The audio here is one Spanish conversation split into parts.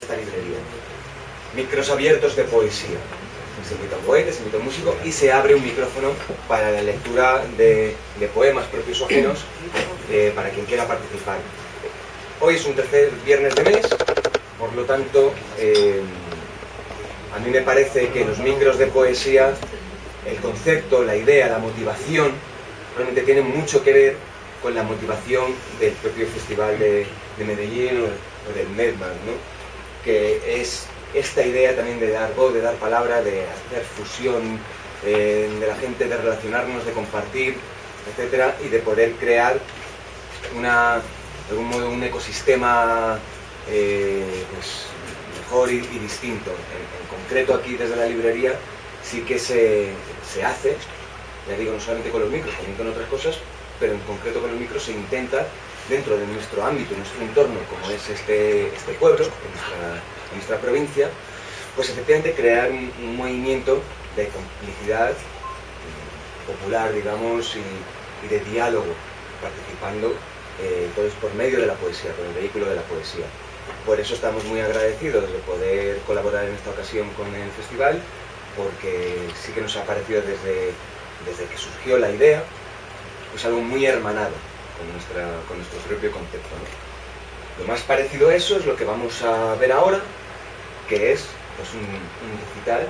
esta librería. Micros abiertos de poesía. Se invita un poeta, se invita un músico y se abre un micrófono para la lectura de, poemas propios o ajenos eh, para quien quiera participar. Hoy es un tercer viernes de mes, por lo tanto, eh, a mí me parece que los micros de poesía, el concepto, la idea, la motivación, realmente tienen mucho que ver con la motivación del propio Festival de, Medellín o, del MEDMAN, ¿no? Que es esta idea también de dar voz, de dar palabra, de hacer fusión eh, de la gente, de relacionarnos, de compartir, etcétera, y de poder crear una, de algún modo un ecosistema eh, pues, mejor y, distinto. En, concreto aquí desde la librería sí que se, se hace, ya digo, no solamente con los micros, también con otras cosas, pero en concreto con el micro se intenta, dentro de nuestro ámbito, nuestro entorno, como es este, este pueblo, en nuestra, provincia, pues efectivamente crear un, movimiento de complicidad mm, popular, digamos, y, de diálogo, participando eh, por medio de la poesía, con el vehículo de la poesía. Por eso estamos muy agradecidos de poder colaborar en esta ocasión con el festival, porque sí que nos ha parecido desde, desde que surgió la idea, pues algo muy hermanado con, nuestro propio concepto. Lo más parecido a eso es lo que vamos a ver ahora, que es pues, un, digital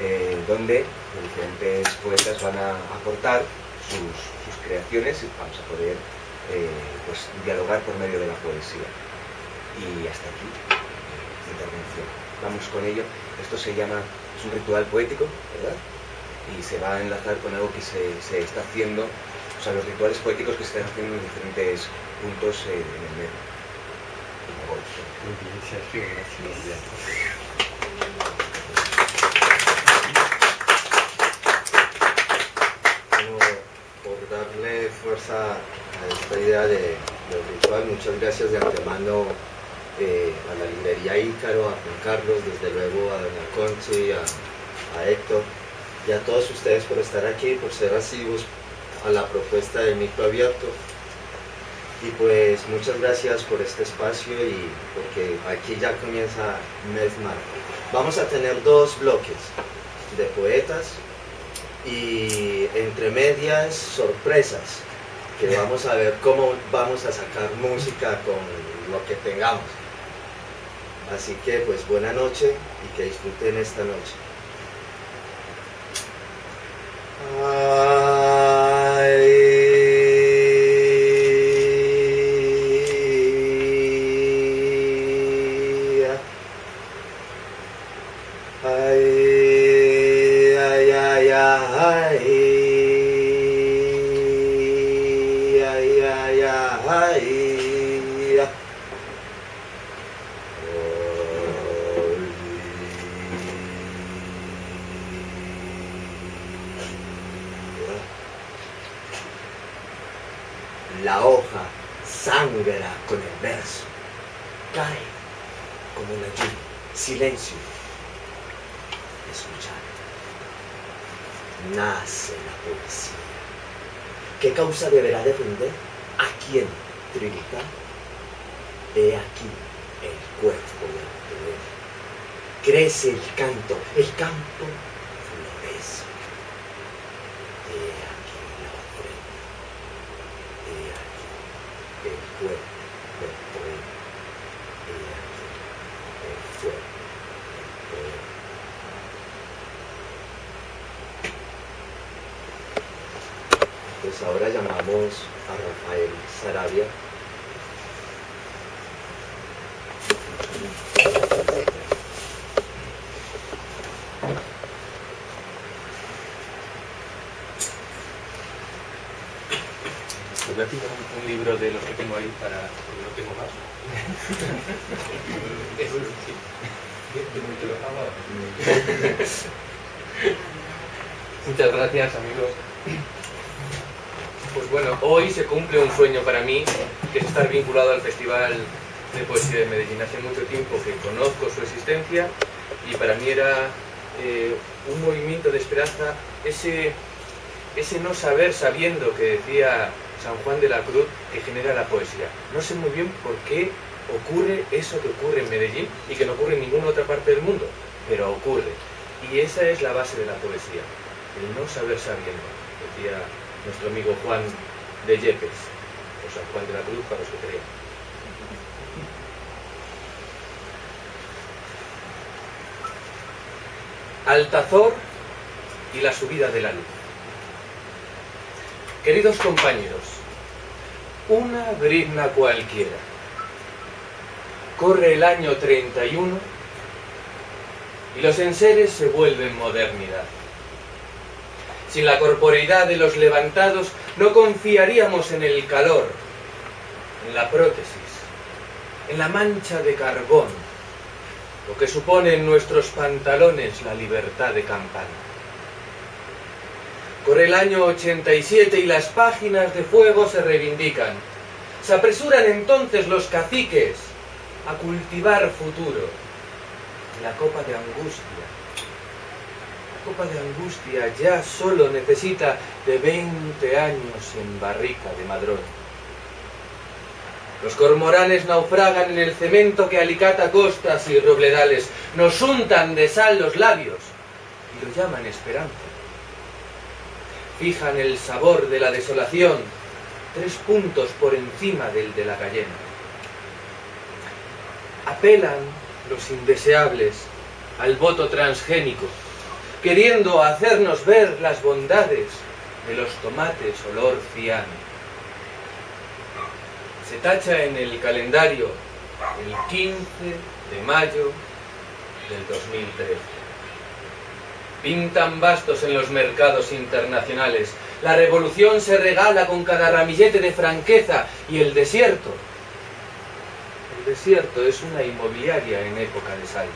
eh, donde diferentes poetas van a aportar sus, creaciones y vamos a poder eh, pues, dialogar por medio de la poesía. Y hasta aquí la intervención. Vamos con ello. Esto se llama, es un ritual poético, ¿verdad? Y se va a enlazar con algo que se, se está haciendo o sea, los rituales poéticos que se están haciendo en diferentes puntos eh, en el medio. Por darle fuerza a esta idea de, del ritual, muchas gracias de antemano eh, a la librería Ícaro, a Juan Carlos, desde luego a Doña Conchi, a, a Héctor y a todos ustedes por estar aquí, por ser asivos a la propuesta de micro abierto. Y pues muchas gracias por este espacio y porque aquí ya comienza Mesmar. Vamos a tener dos bloques de poetas y entre medias sorpresas que vamos a ver cómo vamos a sacar música con lo que tengamos. Así que pues buena noche y que disfruten esta noche. deberá defender? ¿A quién tributar? He aquí el cuerpo del poder. Crece el canto, el campo florece. He aquí la ofrenda. He aquí el cuerpo del poder. He aquí el fuego del poder. Pues ahora llamamos a Rafael Sarabia. voy a pillar un, libro de los que tengo ahí para. porque no tengo más. Muchas gracias, amigos. Pues bueno, hoy se cumple un sueño para mí, que es estar vinculado al Festival de Poesía de Medellín. Hace mucho tiempo que conozco su existencia y para mí era eh, un movimiento de esperanza, ese, ese no saber sabiendo que decía San Juan de la Cruz que genera la poesía. No sé muy bien por qué ocurre eso que ocurre en Medellín y que no ocurre en ninguna otra parte del mundo, pero ocurre. Y esa es la base de la poesía, el no saber sabiendo, decía nuestro amigo Juan de Yepes, o San Juan de la Cruz para los que crean. Altazor y la subida de la luz. Queridos compañeros, una brizna cualquiera. Corre el año 31 y los enseres se vuelven modernidad. Sin la corporeidad de los levantados no confiaríamos en el calor, en la prótesis, en la mancha de carbón, lo que supone en nuestros pantalones la libertad de campana. Corre el año 87 y las páginas de fuego se reivindican. Se apresuran entonces los caciques a cultivar futuro. La copa de angustia. La copa de angustia ya solo necesita de 20 años en barrica de madrón. Los cormoranes naufragan en el cemento que alicata costas y robledales, nos untan de sal los labios y lo llaman esperanza. Fijan el sabor de la desolación tres puntos por encima del de la cayena. Apelan los indeseables al voto transgénico, queriendo hacernos ver las bondades de los tomates olor ciano se tacha en el calendario el 15 de mayo del 2013. Pintan bastos en los mercados internacionales. La revolución se regala con cada ramillete de franqueza y el desierto. El desierto es una inmobiliaria en época de saldos.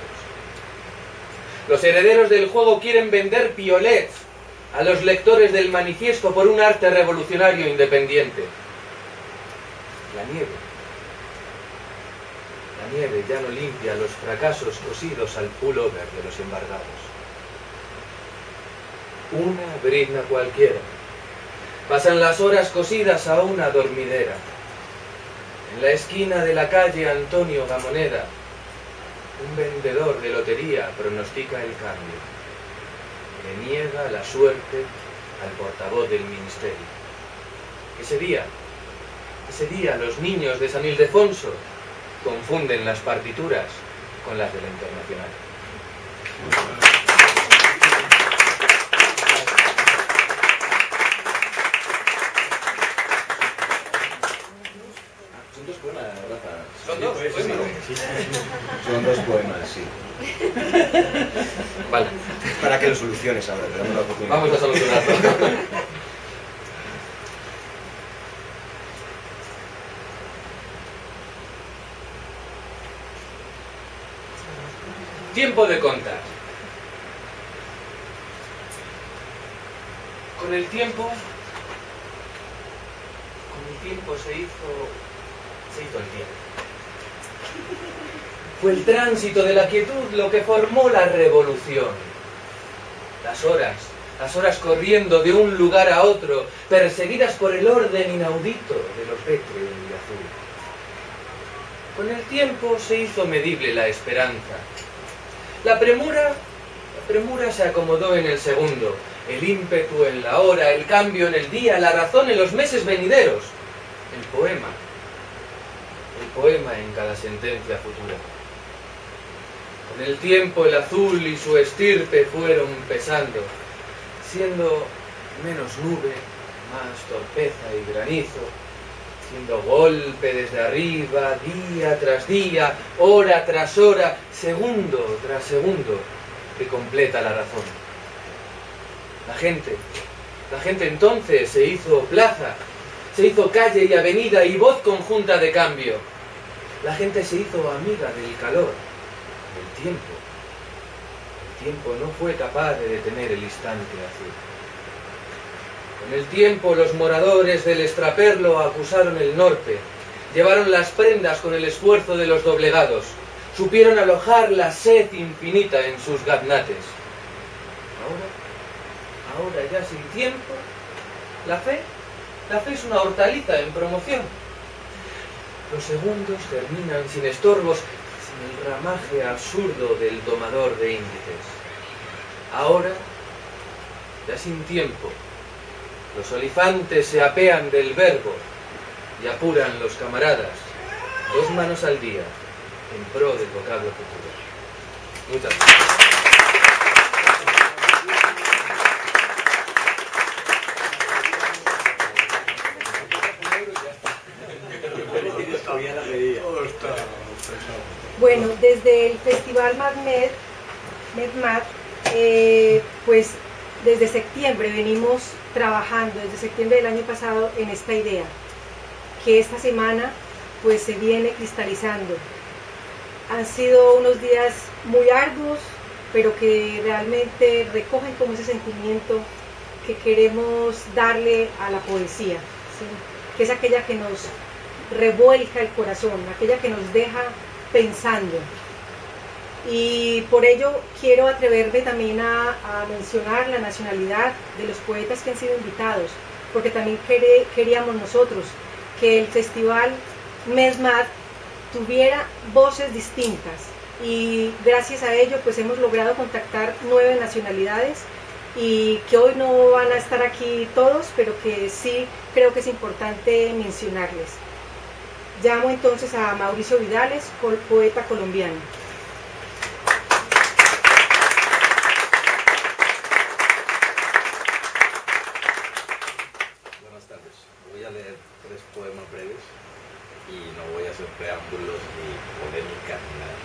Los herederos del juego quieren vender piolets a los lectores del manifiesto por un arte revolucionario independiente la nieve. La nieve ya no limpia los fracasos cosidos al pullover de los embargados. Una brizna cualquiera. Pasan las horas cosidas a una dormidera. En la esquina de la calle Antonio Gamoneda, un vendedor de lotería pronostica el cambio. Le niega la suerte al portavoz del ministerio. Ese día, ese día los niños de San Ildefonso confunden las partituras con las de la Internacional. Son dos poemas, Rafa. Son dos Sí, poemas. sí. Son dos poemas, sí. Vale, Para que lo soluciones ahora, te damos la oportunidad. vamos a solucionarlo. Tiempo de contar. Con el tiempo, con el tiempo se hizo, se hizo el tiempo. Fue el tránsito de la quietud lo que formó la revolución. Las horas, las horas corriendo de un lugar a otro, perseguidas por el orden inaudito de lo pétreo y azul. Con el tiempo se hizo medible la esperanza. La premura, la premura se acomodó en el segundo, el ímpetu en la hora, el cambio en el día, la razón en los meses venideros, el poema, el poema en cada sentencia futura. Con el tiempo el azul y su estirpe fueron pesando, siendo menos nube, más torpeza y granizo, siendo golpe desde arriba, día tras día, hora tras hora, segundo tras segundo, que completa la razón. La gente, la gente entonces se hizo plaza, se hizo calle y avenida y voz conjunta de cambio. La gente se hizo amiga del calor, del tiempo. El tiempo no fue capaz de detener el instante azul. Con el tiempo los moradores del extraperlo acusaron el norte, llevaron las prendas con el esfuerzo de los doblegados, supieron alojar la sed infinita en sus gaznates. Ahora, ahora ya sin tiempo, la fe, la fe es una hortaliza en promoción. los segundos terminan sin estorbos, el ramaje absurdo del domador de índices. Ahora, ya sin tiempo, los olifantes se apean del verbo y apuran los camaradas, dos manos al día, en pro del vocablo futuro. Muchas gracias. Bueno, desde el Festival MadMed, MedMad, eh, pues desde septiembre venimos trabajando, desde septiembre del año pasado, en esta idea, que esta semana pues se viene cristalizando. Han sido unos días muy arduos, pero que realmente recogen como ese sentimiento que queremos darle a la poesía, que es aquella que nos revuelca el corazón, aquella que nos deja pensando. Y por ello quiero atreverme también a, mencionar la nacionalidad de los poetas que han sido invitados, porque también queríamos nosotros que el festival MESMAD tuviera voces distintas y gracias a ello pues hemos logrado contactar nueve nacionalidades y que hoy no van a estar aquí todos, pero que sí creo que es importante mencionarles. Llamo entonces a Mauricio Vidales, poeta colombiano. Buenas tardes. Voy a leer tres poemas breves y no voy a hacer preámbulos ni polémica ni nada.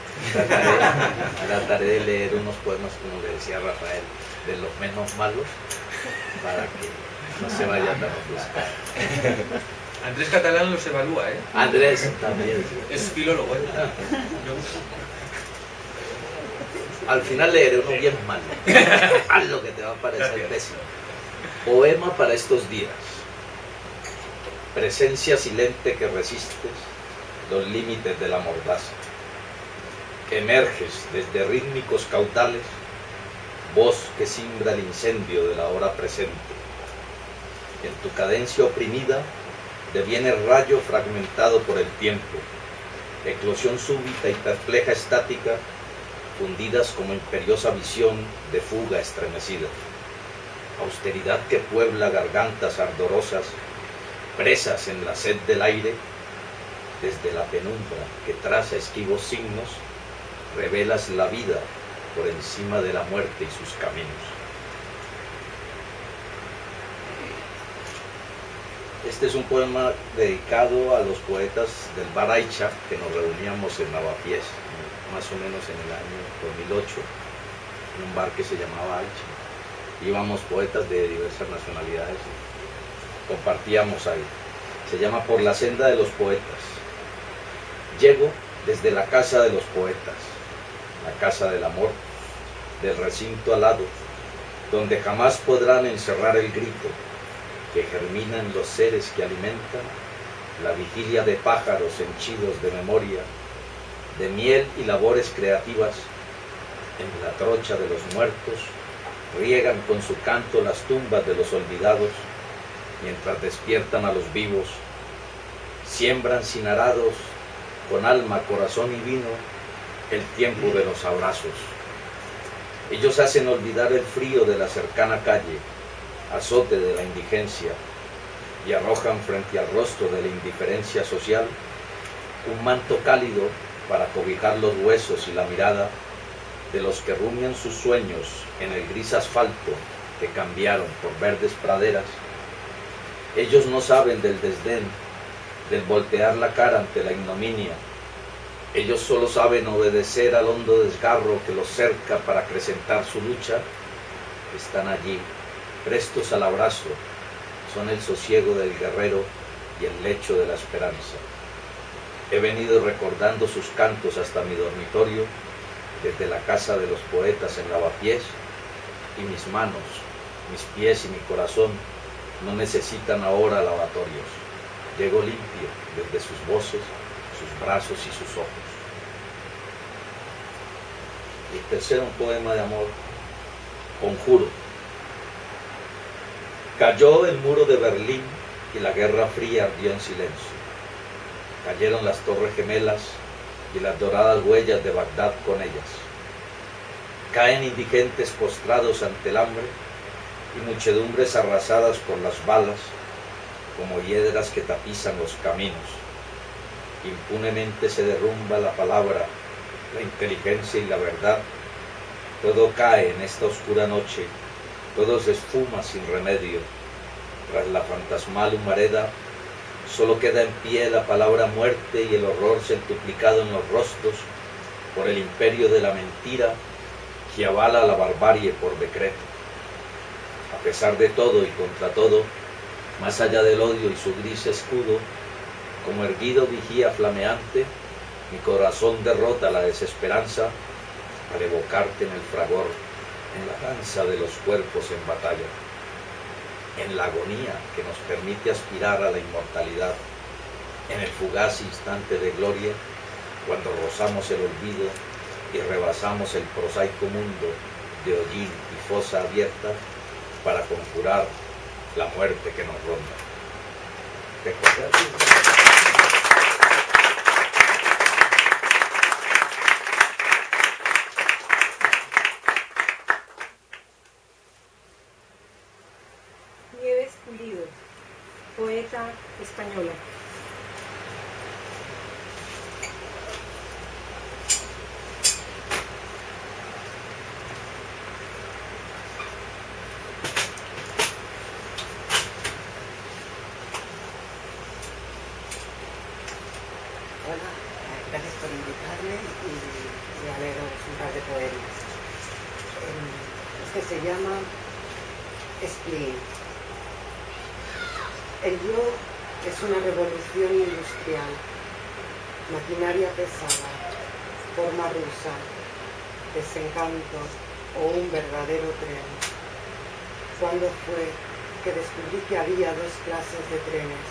Trataré, de leer unos poemas, como le decía Rafael, de los menos malos para que no se vaya tan ofuscado. Andrés Catalán los evalúa, ¿eh? Andrés también. Es filólogo, ¿eh? Al final leeré uno bien malo. Haz lo que te va a parecer pésimo. Poema para estos días. Presencia silente que resistes los límites de la mordaza. Emerges desde rítmicos cautales, voz que simbra el incendio de la hora presente. En tu cadencia oprimida deviene rayo fragmentado por el tiempo, eclosión súbita y perpleja estática, fundidas como imperiosa visión de fuga estremecida, austeridad que puebla gargantas ardorosas, presas en la sed del aire, desde la penumbra que traza esquivos signos, revelas la vida por encima de la muerte y sus caminos. Este es un poema dedicado a los poetas del Bar Aicha que nos reuníamos en Lavapiés, más o menos en el año 2008, en un bar que se llamaba Aicha. Íbamos poetas de diversas nacionalidades compartíamos ahí. Se llama Por la senda de los poetas. Llego desde la casa de los poetas, la casa del amor, del recinto alado, donde jamás podrán encerrar el grito que germinan los seres que alimentan, la vigilia de pájaros henchidos de memoria, de miel y labores creativas, en la trocha de los muertos, riegan con su canto las tumbas de los olvidados, mientras despiertan a los vivos, siembran sin arados, con alma, corazón y vino, el tiempo de los abrazos. Ellos hacen olvidar el frío de la cercana calle, azote de la indigencia y arrojan frente al rostro de la indiferencia social un manto cálido para cobijar los huesos y la mirada de los que rumian sus sueños en el gris asfalto que cambiaron por verdes praderas. Ellos no saben del desdén, del voltear la cara ante la ignominia. Ellos solo saben obedecer al hondo desgarro que los cerca para acrecentar su lucha. Están allí prestos al abrazo, son el sosiego del guerrero y el lecho de la esperanza. He venido recordando sus cantos hasta mi dormitorio, desde la casa de los poetas en Lavapiés, y mis manos, mis pies y mi corazón no necesitan ahora lavatorios. Llego limpio desde sus voces, sus brazos y sus ojos. Y el tercero, un poema de amor, Conjuro. Cayó el muro de Berlín y la Guerra Fría ardió en silencio. Cayeron las torres gemelas y las doradas huellas de Bagdad con ellas. Caen indigentes postrados ante el hambre y muchedumbres arrasadas por las balas como hiedras que tapizan los caminos. Impunemente se derrumba la palabra, la inteligencia y la verdad. Todo cae en esta oscura noche, todo se esfuma sin remedio. Tras la fantasmal humareda, solo queda en pie la palabra muerte y el horror centuplicado en los rostros por el imperio de la mentira que avala la barbarie por decreto. A pesar de todo y contra todo, más allá del odio y su gris escudo, como erguido vigía flameante, mi corazón derrota la desesperanza para evocarte en el fragor, en la danza de los cuerpos en batalla, en la agonía que nos permite aspirar a la inmortalidad, en el fugaz instante de gloria, cuando rozamos el olvido y rebasamos el prosaico mundo de hollín y fosa abierta para conjurar la muerte que nos ronda. Española. Gracias por invitarme y, y a leeros un par de poemas. Em, Este se llama Spleen. El yo es una revolución industrial, maquinaria pesada, forma rusa, desencanto o un verdadero tren. ¿Cuándo fue que descubrí que había dos clases de trenes?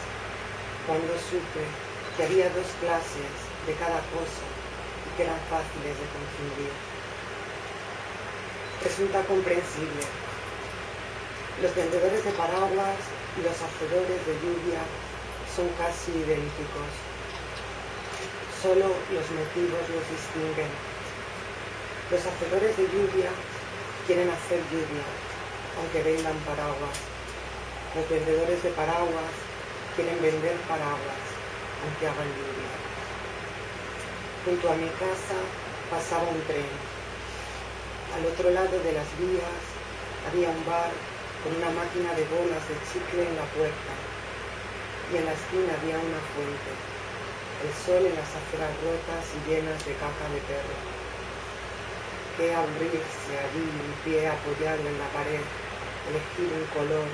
Cuando supe que había dos clases de cada cosa y que eran fáciles de confundir. Resulta comprensible. Los vendedores de paraguas y los hacedores de lluvia son casi idénticos. Solo los motivos los distinguen. Los hacedores de lluvia quieren hacer lluvia, aunque vendan paraguas. Los vendedores de paraguas quieren vender paraguas, aunque hagan lluvia. Junto a mi casa pasaba un tren. Al otro lado de las vías había un bar con una máquina de bolas de chicle en la puerta y en la esquina había una fuente. El sol en las aceras rotas y llenas de caca de perro. Qué aburrirse allí en pie apoyado en la pared, elegir un color,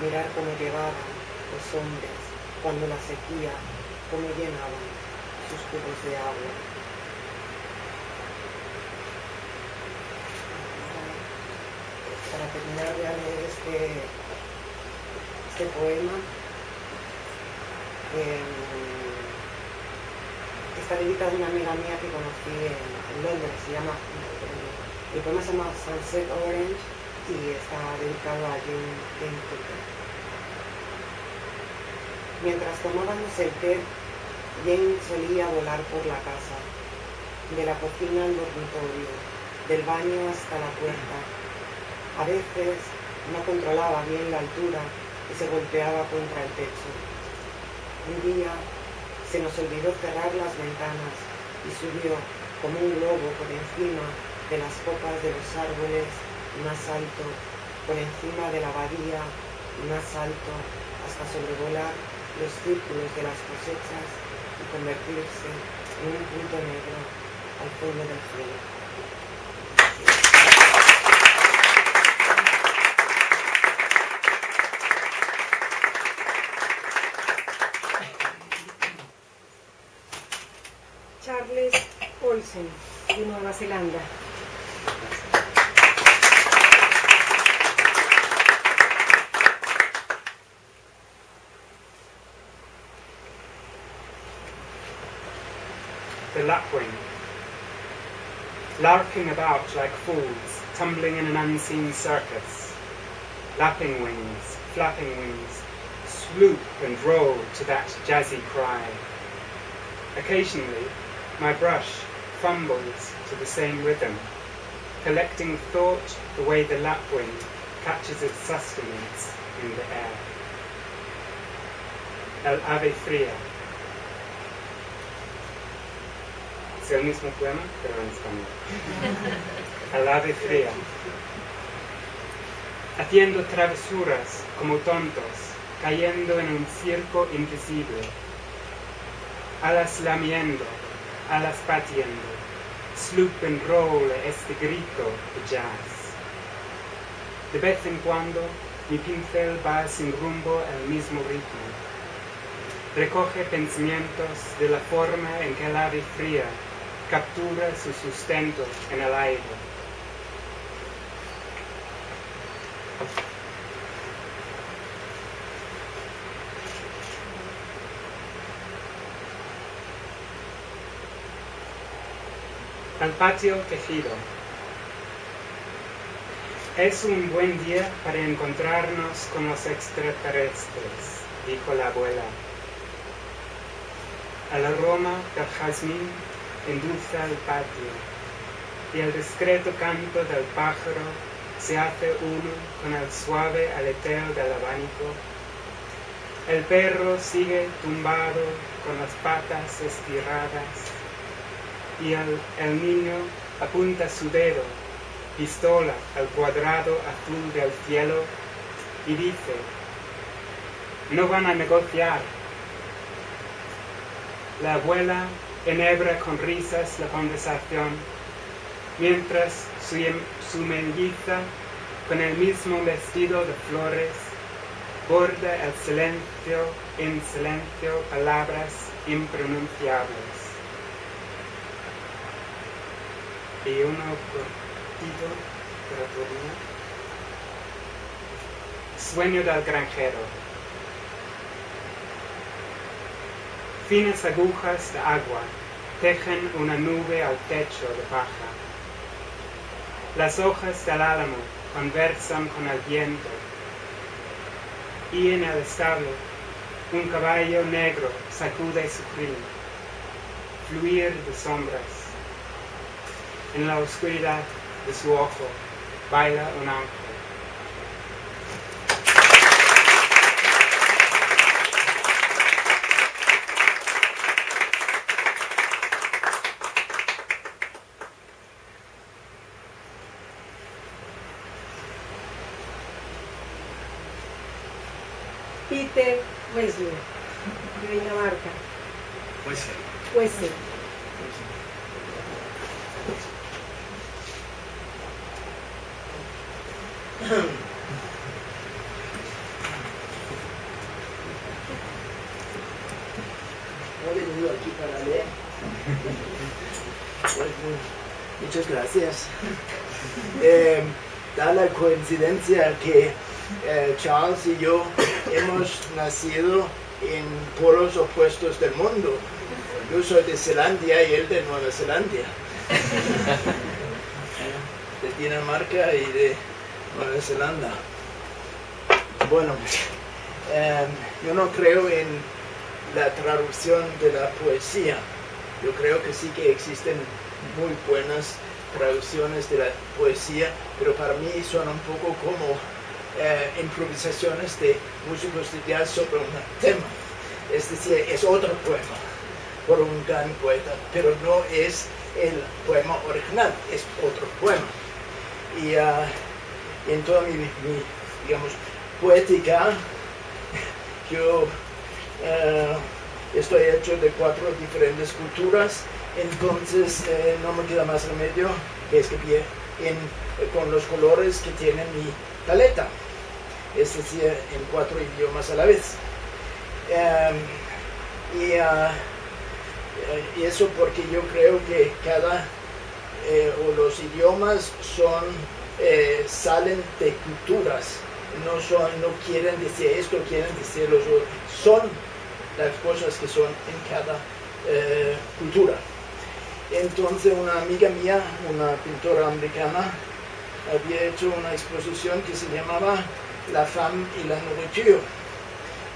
mirar cómo llevaban los hombres cuando la sequía, cómo llenaban sus cubos de agua. Para terminar a leer este, este poema. Eh, está dedicado a una amiga mía que conocí en, Londres. Se llama, poema se llama Sunset Orange y está dedicado a Jane, Jane Cooper. Mientras tomábamos el té, Jane solía volar por la casa, de la cocina al dormitorio, del baño hasta la puerta. A veces no controlaba bien la altura y se golpeaba contra el techo. Un día se nos olvidó cerrar las ventanas y subió como un globo por encima de las copas de los árboles más alto, por encima de la abadía más alto, hasta sobrevolar los círculos de las cosechas y convertirse en un punto negro al fondo del cielo. De Nueva Zelanda. the lapwing. Larking about like fools, tumbling in an unseen circus. Lapping wings, flapping wings, swoop and roll to that jazzy cry. Occasionally, my brush fumbles to the same rhythm, collecting thought the way the lapwing catches its sustenance in the air. El ave fría. Es el mismo poema, pero en español. El ave fría. Haciendo travesuras como tontos, cayendo en un circo invisible. Alas lamiendo, alas batiendo, sloop and roll este grito de jazz. De vez en cuando mi pincel va sin rumbo al mismo ritmo. Recoge pensamientos de la forma en que el ave fría captura su sustento en el aire. Patio tejido. Es un buen día para encontrarnos con los extraterrestres, dijo la abuela. El aroma del jazmín endulza el patio y el discreto canto del pájaro se hace uno con el suave aleteo del abanico. El perro sigue tumbado con las patas estiradas y el, niño apunta su dedo, pistola al cuadrado azul del cielo y dice, no van a negociar. La abuela enhebra con risas la conversación, mientras su, su melliza, con el mismo vestido de flores, borda el silencio en silencio palabras impronunciables. Y uno cortito. Sueño del granjero. Finas agujas de agua tejen una nube al techo de paja. Las hojas del álamo conversan con el viento. Y en el establo, un caballo negro sacude su crin. Fluir de sombras. En la oscuridad de su ojo baila un ángel. Peter Wesley, de Dinamarca. Pues Wesley. Que eh, Charles y yo hemos nacido en polos opuestos del mundo. Yo soy de Zelandia y él de Nueva Zelandia. de Dinamarca y de Nueva Zelanda. Bueno, eh, yo no creo en la traducción de la poesía. Yo creo que sí que existen muy buenas traducciones de la poesía, pero para mí son un poco como eh, improvisaciones de músicos de jazz sobre un tema. Es decir, es otro poema por un gran poeta, pero no es el poema original, es otro poema. Y ah, en toda mi, mi, digamos, poética, yo eh, estoy hecho de cuatro diferentes culturas, entonces eh, no me queda más remedio que escribir en, con los colores que tiene mi paleta, es decir, en cuatro idiomas a la vez. Um, y, uh, eso porque yo creo que cada, eh, o los idiomas son, eh, salen de culturas, no, son, no quieren decir esto, quieren decir los otros, son las cosas que son en cada eh, cultura. Entonces una amiga mía, una pintora americana, había hecho una exposición que se llamaba La femme y la nourriture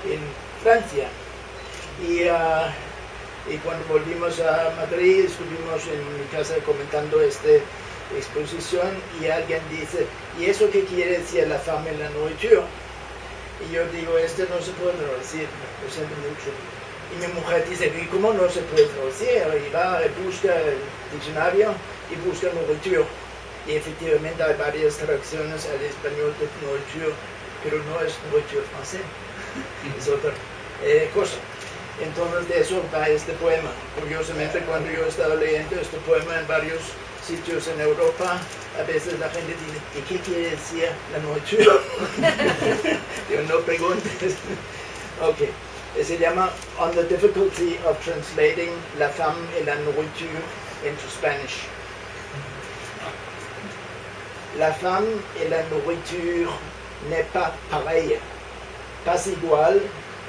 en Francia. Y uh, Y cuando volvimos a Madrid, estuvimos en mi casa comentando esta exposición y alguien dice, ¿y eso qué quiere decir la fama y la noche? Y yo digo, este no se puede traducir, lo siento mucho. Y mi mujer dice, ¿y cómo no se puede traducir? Y va, y busca el diccionario y busca nourriture. Y efectivamente hay varias traducciones al español de nourriture, pero no es nourriture francés, es otra eh, cosa. Entonces de eso va este poema. Curiosamente cuando yo estaba leyendo este poema en varios sitios en Europa, a veces la gente dice, ¿y qué quiere decir la nourriture? Yo no preguntes. Ok. Se llama On the Difficulty of Translating La Femme et la Nourriture into Spanish. La femme et la nourriture n'est pas pareille, pas igual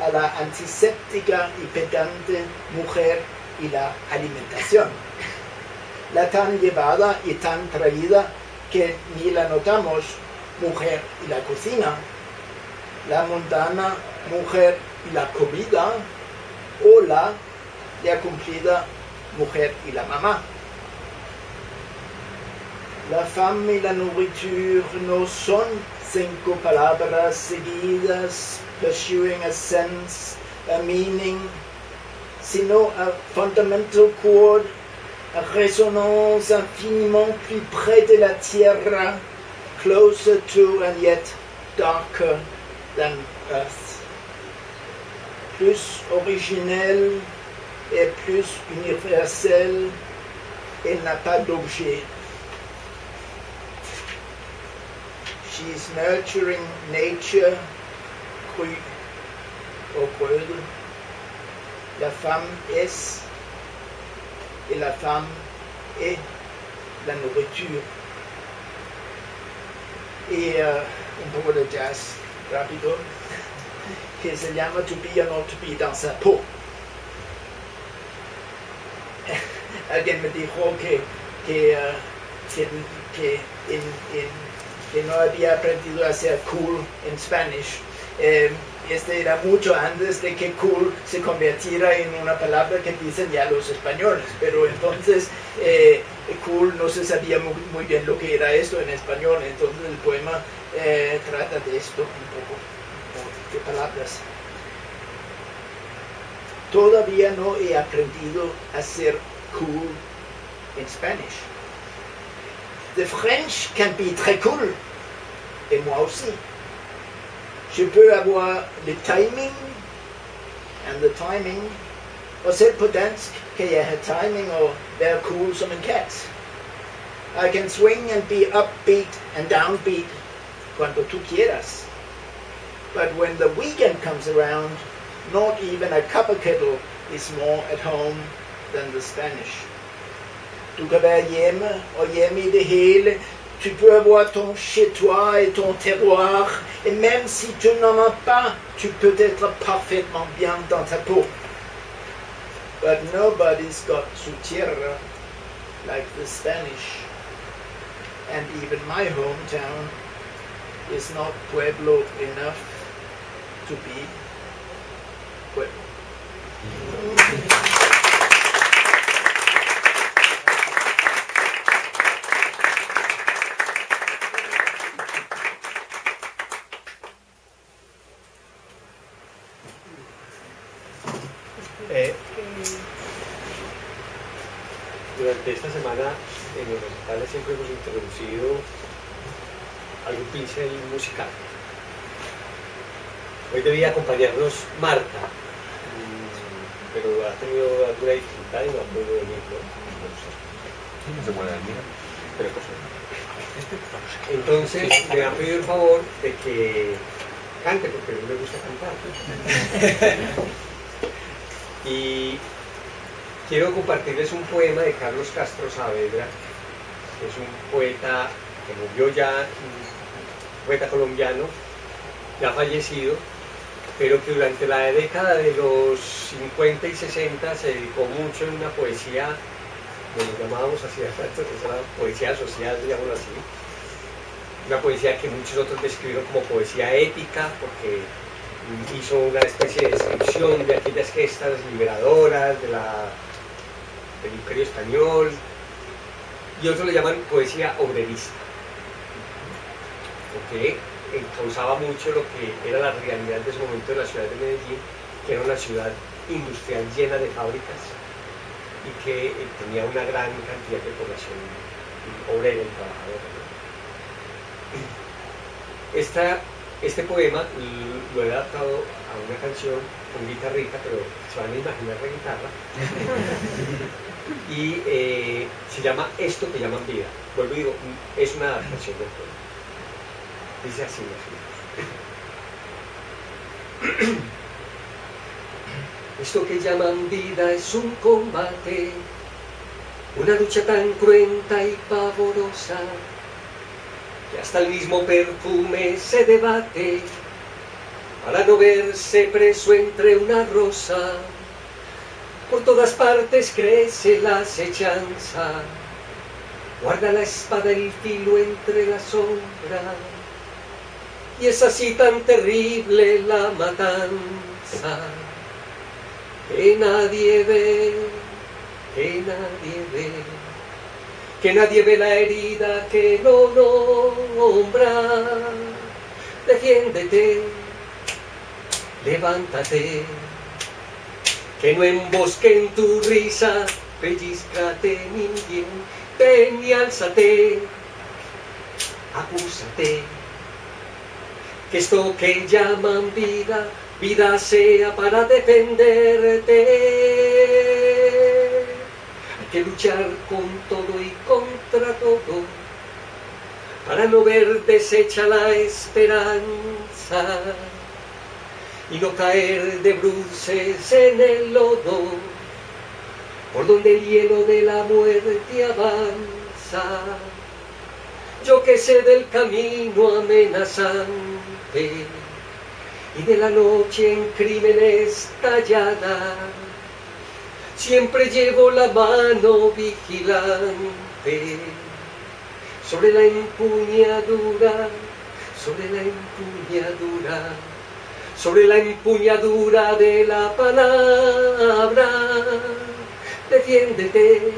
a la antiséptica y pedante mujer y la alimentación. La tan llevada y tan traída que ni la notamos, mujer y la cocina. La mundana mujer la comida. O la ya cumplida mujer y la mamá. La femme y la nourriture no son cinco palabras seguidas, pursuing a sense, a meaning, sino a fundamental chord, a résonance infiniment plus près de la tierra, closer to and yet darker than earth. Plus originelle et plus universelle, elle n'a pas d'objet. She is nurturing nature, cru au brûle. La femme est, et la femme est la nourriture. Et euh, un poco de jazz rápido, que se llama To Be or Not To Be dans sa peau. Alguien me dijo que, que, que, no había aprendido a ser cool en Spanish. Este era mucho antes de que cool. Se convirtiera en una palabra que dicen ya los españoles, pero entonces cool. No se sabía muy, bien lo que era esto en español, entonces el poema eh, trata de esto un poco, de palabras. Todavía no he aprendido a ser cool en Spanish. The French can be très cool, et moi aussi. Je peux avoir le timing and the timing, og selv på dansk kan jeg timing og være cool som en kat. I can swing and be upbeat and downbeat cuando tú quieras. But when the weekend comes around, not even a copper kettle is more at home than the Spanish. Du kan være hjemme og hjemme i det hele. Tu peux avoir ton chez-toi et ton terroir. Et même si tu n'en as pas, tu peux être parfaitement bien dans ta peau. But nobody's got su tierra like the Spanish. And even my hometown is not pueblo enough to be pueblo. Eh, durante esta semana en los recitales siempre hemos introducido algún pincel musical. Hoy debía acompañarnos Marta, mm, pero ha tenido alguna dificultad y no ha podido venir, ¿no? No se puede mira. Pero pues, Entonces me han pedido el favor de que cante, porque a mí me gusta cantar. y quiero compartirles un poema de Carlos Castro Saavedra, que es un poeta que murió ya, un poeta colombiano, ya fallecido, pero que durante la década de los 50 y 60 se dedicó mucho en una poesía, lo llamábamos así, que es la poesía social, digámoslo así, una poesía que muchos otros describieron como poesía épica, porque hizo una especie de descripción de aquellas gestas liberadoras del imperio español y otros le llaman poesía obrerista, porque causaba mucho lo que era la realidad de ese momento de la ciudad de Medellín, que era una ciudad industrial llena de fábricas y que eh, tenía una gran cantidad de población obrera y trabajadora. Esta, este poema lo he adaptado a una canción con guitarrita, pero se van a imaginar la guitarra. y eh, se llama Esto que llaman vida. Vuelvo y digo, es una adaptación del poema. Así, así. Esto que llaman vida es un combate, una lucha tan cruenta y pavorosa, que hasta el mismo perfume se debate para no verse preso entre una rosa. Por todas partes crece la acechanza, guarda la espada el filo entre la sombra, y es así tan terrible la matanza. Que nadie ve, que nadie ve, que nadie ve la herida que no nombra. Defiéndete, levántate, que no embosquen tu risa, pellizcate mi bien, ven y álzate, acúsate, que esto que llaman vida vida sea para defenderte. Hay que luchar con todo y contra todo para no ver deshecha la esperanza y no caer de bruces en el lodo por donde el hielo de la muerte avanza. Yo que sé del camino amenazante y de la noche en crímenes tallada. Siempre llevo la mano vigilante sobre la empuñadura, sobre la empuñadura, sobre la empuñadura de la palabra. Defiéndete,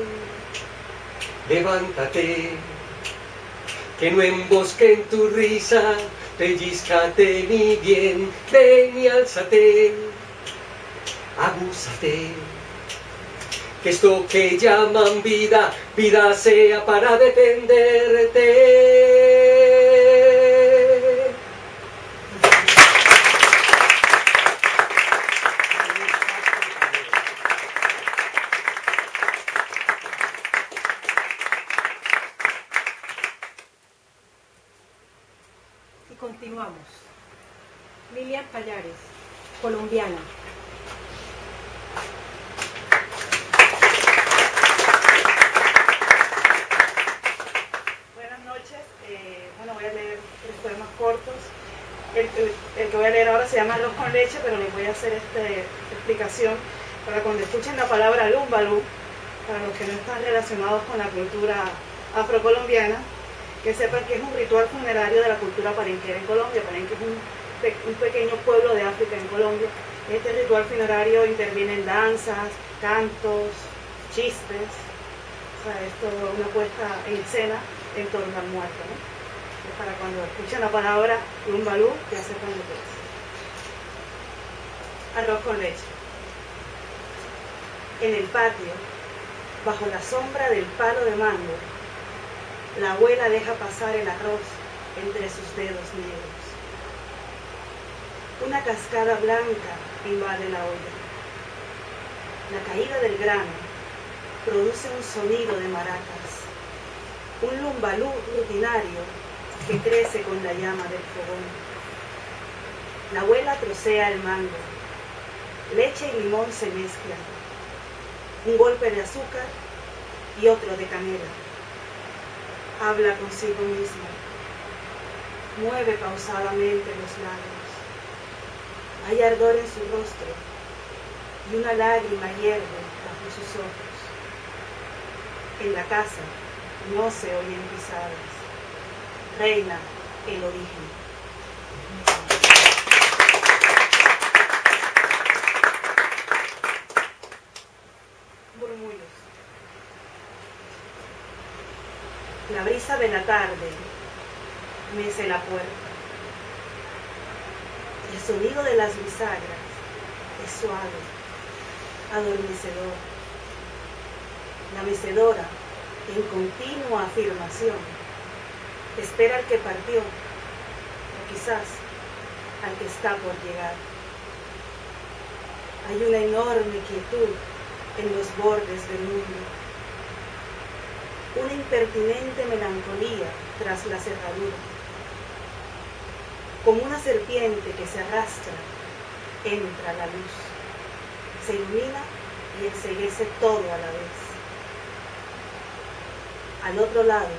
levántate, que no embosquen tu risa pellizcate mi bien, ven y álzate, abúsate. Que esto que llaman vida, vida sea para defenderte. Y continuamos. Lilian Payares, colombiana. Buenas noches. Eh, bueno, voy a leer tres poemas cortos. El, el- el que voy a leer ahora se llama Pero les voy a hacer esta explicación para cuando escuchen la palabra lumbalú, para los que no están relacionados con la cultura afrocolombiana, que sepan que es un ritual funerario de la cultura palenquera en Colombia. Palenque es un, un pequeño pueblo de África en Colombia. Este ritual funerario interviene en danzas, cantos, chistes, o sea, es toda una puesta en escena en torno al muerto. ¿no? Es para cuando escuchen la palabra lumbalú, ya sepan lo que es. Arroz con leche. En el patio, bajo la sombra del palo de mango, la abuela deja pasar el arroz entre sus dedos negros. Una cascada blanca invade la olla. La caída del grano produce un sonido de maracas, un lumbalú rutinario que crece con la llama del fogón. La abuela trocea el mango, leche y limón se mezclan, un golpe de azúcar y otro de canela. Habla consigo misma, mueve pausadamente los labios. Hay ardor en su rostro y una lágrima hierve bajo sus ojos. En la casa no se oyen pisadas. Reina el origen. La brisa de la tarde mece la puerta. El sonido de las bisagras es suave, adormecedor. La mecedora, en continua afirmación, espera al que partió, o quizás al que está por llegar. Hay una enorme quietud en los bordes del mundo, una impertinente melancolía tras la cerradura, como una serpiente que se arrastra, entra la luz, se ilumina y enseguece todo a la vez. Al otro lado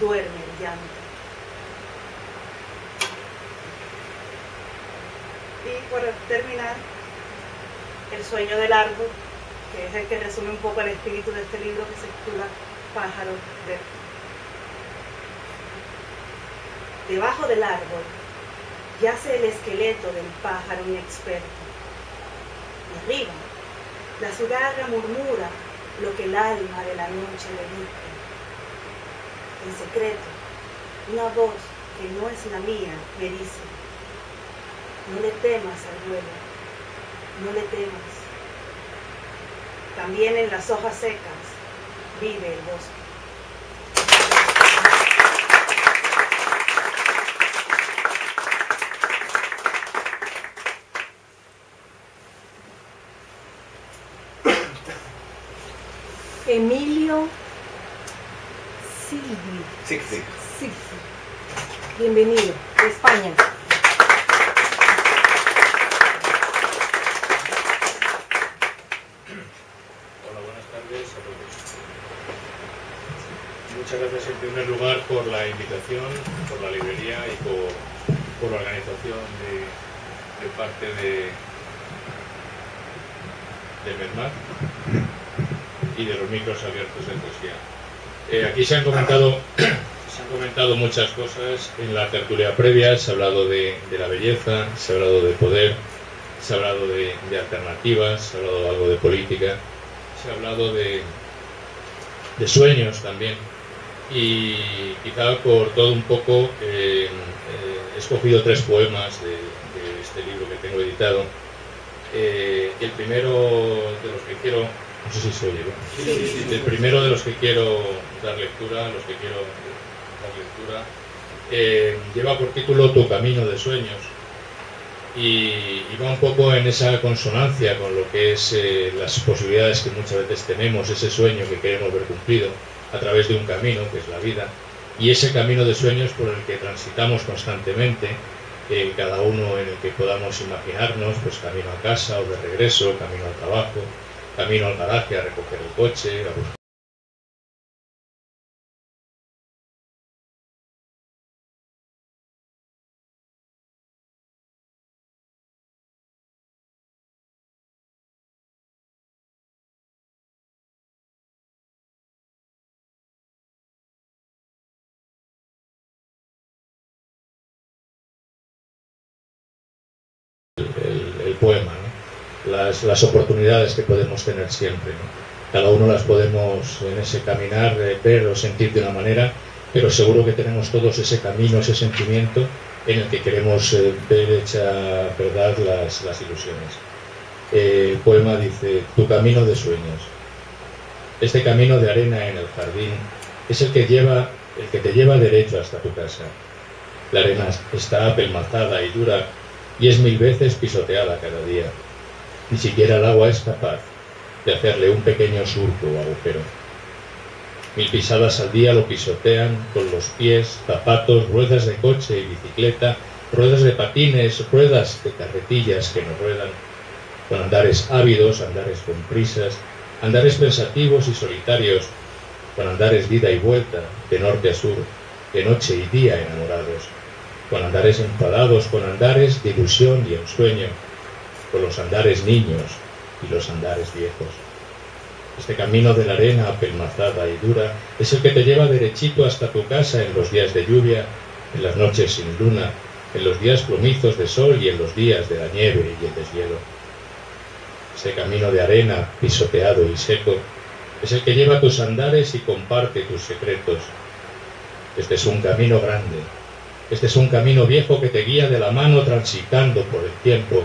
duerme el llanto. Y para terminar, el sueño del árbol, que es el que resume un poco el espíritu de este libro que se titula Pájaro Verde. Debajo del árbol yace el esqueleto del pájaro inexperto. Y arriba, la cigarra murmura lo que el alma de la noche le dice. En secreto, una voz que no es la mía me dice, no le temas al vuelo, no le temas. También en las hojas secas vive el bosque. Emilio sí. Silvi. Bienvenido, de España. Hola, buenas tardes a todos. Muchas gracias en primer lugar por la invitación, por la librería y por, por la organización de, parte de, de MEDMAT y de los micros abiertos de poesía. Eh, aquí se han comentado se han comentado muchas cosas en la tertulia previa, se ha hablado de, de la belleza, se ha hablado de poder, se ha hablado de, de alternativas, se ha hablado algo de política, se ha hablado de, de sueños también. Y quizá por todo un poco eh, eh, he escogido tres poemas de, de este libro que tengo editado. Eh, el primero de los que quiero, no sé si se oye, ¿no? el primero de los que quiero dar lectura, los que quiero dar lectura, lleva por título Tu camino de sueños y, y va un poco en esa consonancia con lo que es las posibilidades que muchas veces tenemos, ese sueño que queremos ver cumplido a través de un camino que es la vida. Y ese camino de sueños por el que transitamos constantemente, eh, cada uno en el que podamos imaginarnos, pues camino a casa o de regreso, camino al trabajo, camino al garaje a recoger el coche, a buscar poema, las, oportunidades que podemos tener siempre. Cada uno las podemos en ese caminar eh, ver o sentir de una manera, pero seguro que tenemos todos ese camino, ese sentimiento en el que queremos eh, ver hecha verdad las, las ilusiones. Eh, el poema dice, tu camino de sueños. Este camino de arena en el jardín es el que, lleva, el que te lleva derecho hasta tu casa. La arena está apelmazada y dura y es mil veces pisoteada cada día. Ni siquiera el agua es capaz de hacerle un pequeño surco o agujero. Mil pisadas al día lo pisotean con los pies, zapatos, ruedas de coche y bicicleta, ruedas de patines, ruedas de carretillas que nos ruedan, con andares ávidos, andares con prisas, andares pensativos y solitarios, con andares vida y vuelta, de norte a sur, de noche y día enamorados, con andares enfadados, con andares de ilusión y ensueño, con los andares niños y los andares viejos. Este camino de la arena apelmazada y dura es el que te lleva derechito hasta tu casa en los días de lluvia, en las noches sin luna, en los días plomizos de sol y en los días de la nieve y el deshielo. ese camino de arena pisoteado y seco, es el que lleva tus andares y comparte tus secretos. Este es un camino grande, este es un camino viejo que te guía de la mano transitando por el tiempo,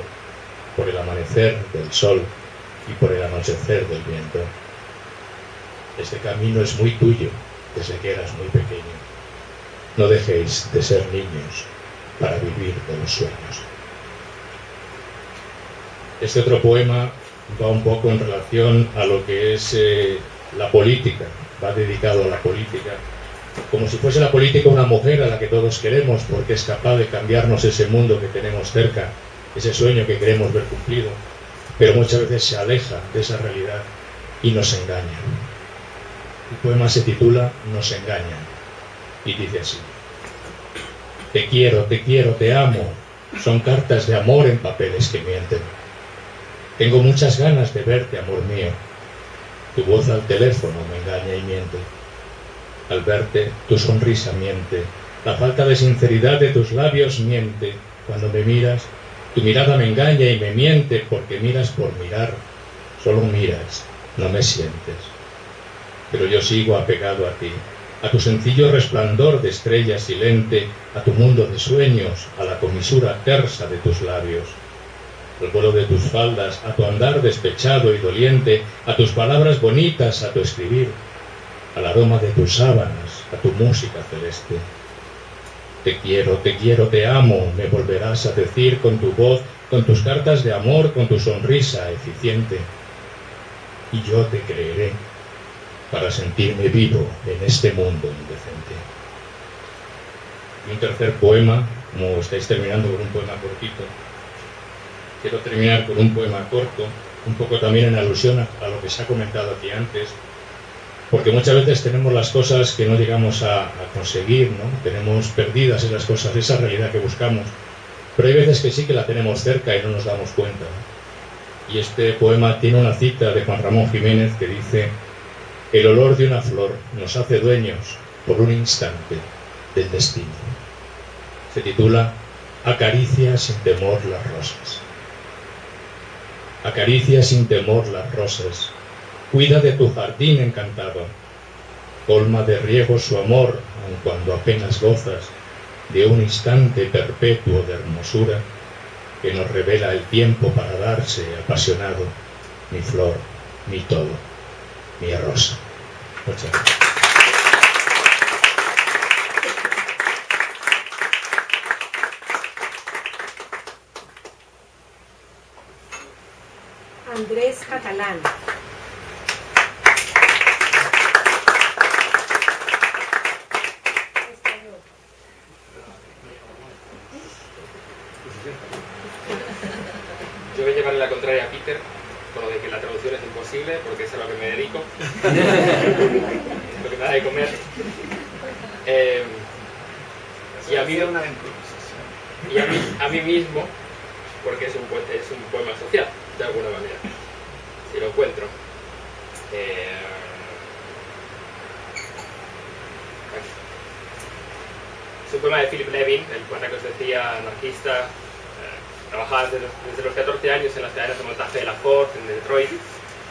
por el amanecer del sol y por el anochecer del viento. Este camino es muy tuyo desde que eras muy pequeño. No dejéis de ser niños para vivir de los sueños. Este otro poema va un poco en relación a lo que es eh, la política, va dedicado a la política, como si fuese la política una mujer a la que todos queremos porque es capaz de cambiarnos ese mundo que tenemos cerca, ese sueño que queremos ver cumplido, pero muchas veces se aleja de esa realidad y nos engaña. El poema se titula Nos engañan y dice así. Te quiero, te quiero, te amo. Son cartas de amor en papeles que mienten. Tengo muchas ganas de verte, amor mío. Tu voz al teléfono me engaña y miente. Al verte, tu sonrisa miente. La falta de sinceridad de tus labios miente. Cuando me miras, tu mirada me engaña y me miente porque miras por mirar. Solo miras, no me sientes. Pero yo sigo apegado a ti, a tu sencillo resplandor de estrella silente, a tu mundo de sueños, a la comisura tersa de tus labios. Al vuelo de tus faldas, a tu andar despechado y doliente, a tus palabras bonitas, a tu escribir, al aroma de tus sábanas, a tu música celeste. Te quiero, te quiero, te amo, me volverás a decir con tu voz, con tus cartas de amor, con tu sonrisa eficiente. Y yo te creeré para sentirme vivo en este mundo indecente. Y un tercer poema, como estáis terminando con un poema cortito, quiero terminar con un poema corto, un poco también en alusión a, lo que se ha comentado aquí antes, porque muchas veces tenemos las cosas que no llegamos a, conseguir, ¿no? Tenemos perdidas esas cosas, esa realidad que buscamos, pero hay veces que sí que la tenemos cerca y no nos damos cuenta. Y este poema tiene una cita de Juan Ramón Jiménez que dice, el olor de una flor nos hace dueños por un instante del destino. Se titula Acaricia sin temor las rosas. Acaricia sin temor las rosas. Cuida de tu jardín encantado. Colma de riego su amor, aun cuando apenas gozas de un instante perpetuo de hermosura que nos revela el tiempo para darse apasionado, mi flor, mi todo mi rosa. Muchas gracias. Andrés Catalán. Yo voy a llevarle la contraria a Peter con lo de que la porque es a lo que me dedico, lo que me da de comer. Eh, y a mí, y a mí, a mí mismo, porque es un, es un poema social, de alguna manera, si lo encuentro. Eh, es un poema de Philip Levin, el poeta que os decía, anarquista, Trabajaba desde los, desde los 14 años en las cadenas de montaje de la Ford, en Detroit,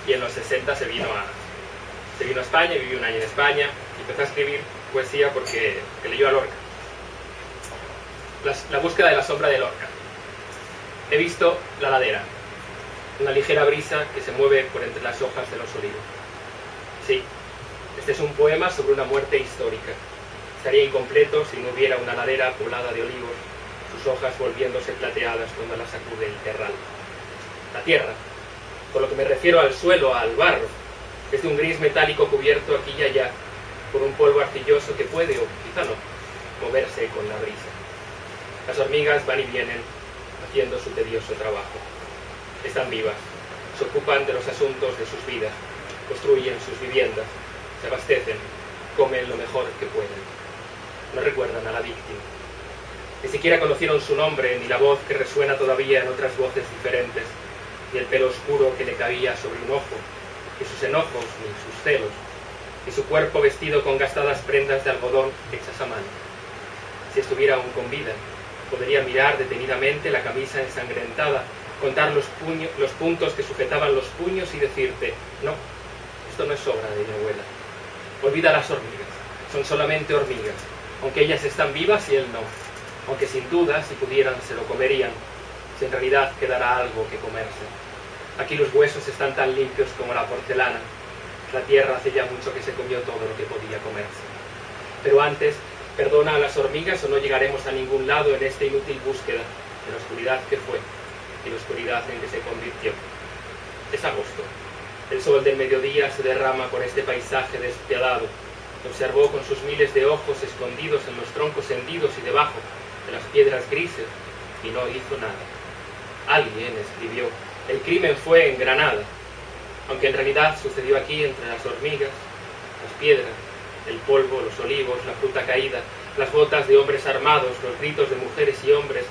y en los 60 se vino a, se vino a España, vivió un año en España, y empezó a escribir poesía porque, leyó a Lorca. La, la búsqueda de la sombra de Lorca. He visto la ladera, una ligera brisa que se mueve por entre las hojas de los olivos. Sí, este es un poema sobre una muerte histórica. Estaría incompleto si no hubiera una ladera poblada de olivos sus hojas volviéndose plateadas cuando las sacude el terral. La tierra, por lo que me refiero al suelo, al barro, es de un gris metálico cubierto aquí y allá por un polvo arcilloso que puede, o quizá no, moverse con la brisa. Las hormigas van y vienen haciendo su tedioso trabajo. Están vivas, se ocupan de los asuntos de sus vidas, construyen sus viviendas, se abastecen, comen lo mejor que pueden. No recuerdan a la víctima, ni siquiera conocieron su nombre, ni la voz que resuena todavía en otras voces diferentes, ni el pelo oscuro que le caía sobre un ojo, ni sus enojos, ni sus celos, ni su cuerpo vestido con gastadas prendas de algodón hechas a mano. Si estuviera aún con vida, podría mirar detenidamente la camisa ensangrentada contar los, puño- los puntos que sujetaban los puños y decirte, no, esto no es obra de mi abuela. Olvida las hormigas, son solamente hormigas, aunque ellas están vivas y él no. Aunque sin duda, si pudieran, se lo comerían, si en realidad quedara algo que comerse. Aquí los huesos están tan limpios como la porcelana. La tierra hace ya mucho que se comió todo lo que podía comerse. Pero antes, perdona a las hormigas o no llegaremos a ningún lado en esta inútil búsqueda de la oscuridad que fue y la oscuridad en que se convirtió. Es agosto. El sol del mediodía se derrama por este paisaje despiadado. Observó con sus miles de ojos escondidos en los troncos hendidos y debajo de las piedras grises y no hizo nada. Alguien escribió, el crimen fue en Granada, aunque en realidad sucedió aquí entre las hormigas, las piedras, el polvo, los olivos, la fruta caída, las botas de hombres armados, los gritos de mujeres y hombres,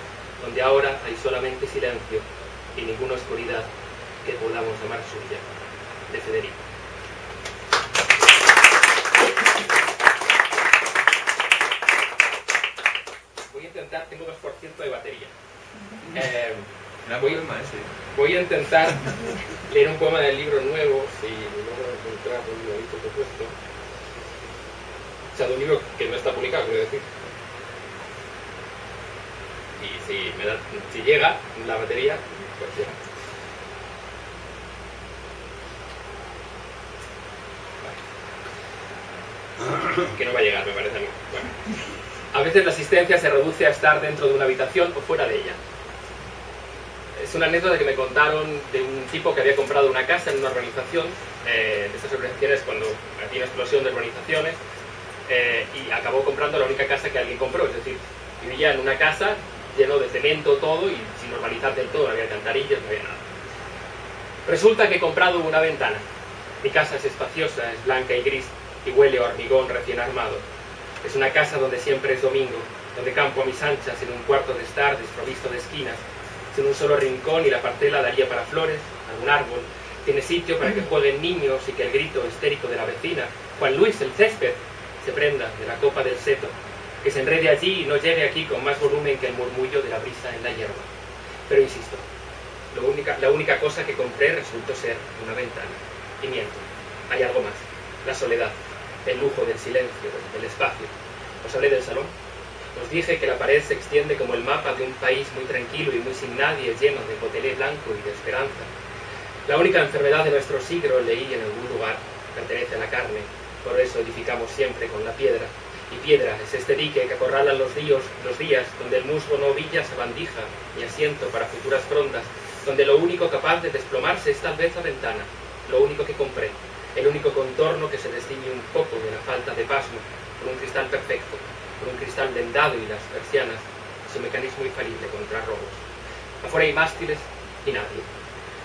donde ahora hay solamente silencio y ninguna oscuridad que podamos llamar suya. De Federico. Voy a intentar, tengo 2% de batería. Eh, voy, voy a intentar leer un poema del libro nuevo, si logro encontrar un librito que he puesto. O sea, de un libro que no está publicado, quiero decir. Y si, me da, si llega la batería, pues llega. Que no va a llegar, me parece a mí. Bueno. A veces la asistencia se reduce a estar dentro de una habitación o fuera de ella. Es una anécdota que me contaron de un tipo que había comprado una casa en una urbanización, eh, de estas urbanizaciones cuando había una explosión de urbanizaciones, eh, y acabó comprando la única casa que alguien compró, es decir, vivía en una casa lleno de cemento todo y sin urbanizar del todo, no había alcantarillas, no había nada. Resulta que he comprado una ventana. Mi casa es espaciosa, es blanca y gris y huele a hormigón recién armado. Es una casa donde siempre es domingo, donde campo a mis anchas en un cuarto de estar desprovisto de esquinas, sin un solo rincón y la parcela daría para flores, algún árbol. Tiene sitio para que jueguen niños y que el grito histérico de la vecina, Juan Luis el césped, se prenda de la copa del seto, que se enrede allí y no llegue aquí con más volumen que el murmullo de la brisa en la hierba. Pero insisto, lo única, la única cosa que compré resultó ser una ventana. Y miento, hay algo más, la soledad, el lujo del silencio, del espacio. Os hablé del salón. Os dije que la pared se extiende como el mapa de un país muy tranquilo y muy sin nadie, lleno de potelé blanco y de esperanza. La única enfermedad de nuestro siglo, leí en algún lugar, pertenece a la carne, por eso edificamos siempre con la piedra. Y piedra es este dique que acorrala los días, los días donde el musgo no villa sabandija ni asiento para futuras frondas, donde lo único capaz de desplomarse es tal vez la ventana, lo único que compré, el único contorno que se distingue un poco de la falta de pasmo, con un cristal perfecto, con un cristal vendado y las persianas, su mecanismo infalible contra robos. Afuera hay mástiles y nadie.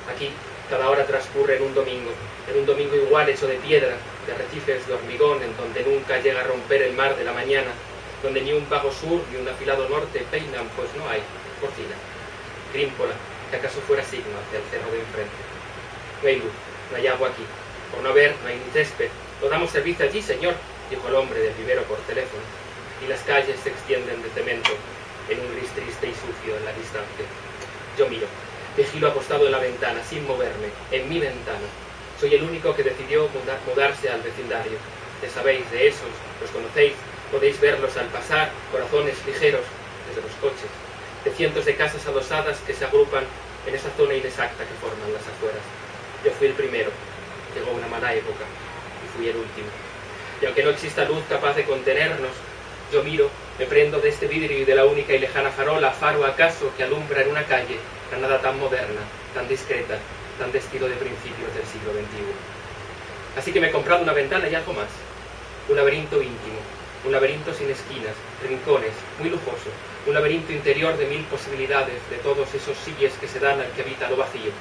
Aquí cada hora transcurre en un domingo, en un domingo igual hecho de piedra, de arrecifes de hormigón, en donde nunca llega a romper el mar de la mañana, donde ni un vago sur ni un afilado norte peinan, pues no hay, cortina. Grímpola, que acaso fuera signo hacia el cerro de enfrente. No hay luz, no hay agua aquí. Por no haber, no hay ni césped. Lo damos servicio allí, señor, dijo el hombre del vivero por teléfono. Y las calles se extienden de cemento, en un gris triste y sucio en la distancia. Yo miro, vigilo acostado en la ventana, sin moverme, en mi ventana. Soy el único que decidió mudar- mudarse al vecindario. Ya sabéis de esos, los conocéis, podéis verlos al pasar, corazones ligeros desde los coches, de cientos de casas adosadas que se agrupan en esa zona inexacta que forman las afueras. Yo fui el primero, llegó una mala época y fui el último. Y aunque no exista luz capaz de contenernos, yo miro, me prendo de este vidrio y de la única y lejana farola, faro acaso, que alumbra en una calle, nada tan moderna, tan discreta, tan vestido de principios del siglo XXI. Así que me he comprado una ventana y algo más. Un laberinto íntimo, un laberinto sin esquinas, rincones, muy lujoso, un laberinto interior de mil posibilidades, de todos esos silles que se dan al que habita lo vacío.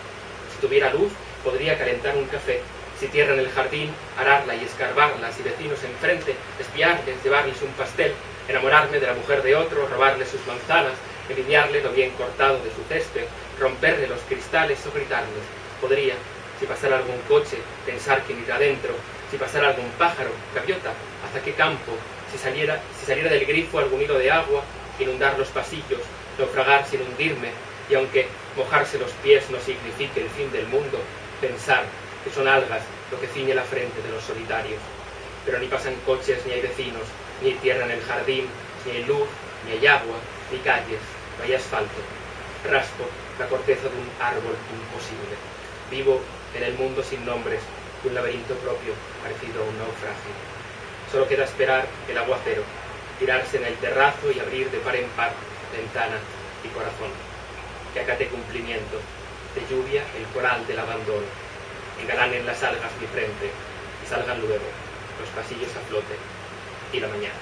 Si tuviera luz, podría calentar un café, si tierra en el jardín, ararla y escarbarla, si vecinos enfrente, espiarles, llevarles un pastel, enamorarme de la mujer de otro, robarle sus manzanas, envidiarle lo bien cortado de su césped, romperle los cristales o gritarles. Podría, si pasara algún coche, pensar quién irá adentro, si pasara algún pájaro, gaviota, hasta qué campo, si saliera, si saliera del grifo algún hilo de agua, inundar los pasillos, naufragar sin hundirme, y aunque Mojarse los pies no signifique el fin del mundo, pensar que son algas lo que ciñe la frente de los solitarios. Pero ni pasan coches, ni hay vecinos, ni hay tierra en el jardín, ni hay luz, ni hay agua, ni calles, no hay asfalto. Raspo la corteza de un árbol imposible. Vivo en el mundo sin nombres, de un laberinto propio parecido a un naufragio. Solo queda esperar el aguacero, tirarse en el terrazo y abrir de par en par ventana y corazón. Que acate cumplimiento, de lluvia el coral del abandono. Engalanen las algas mi frente y salgan luego los pasillos a flote y la mañana.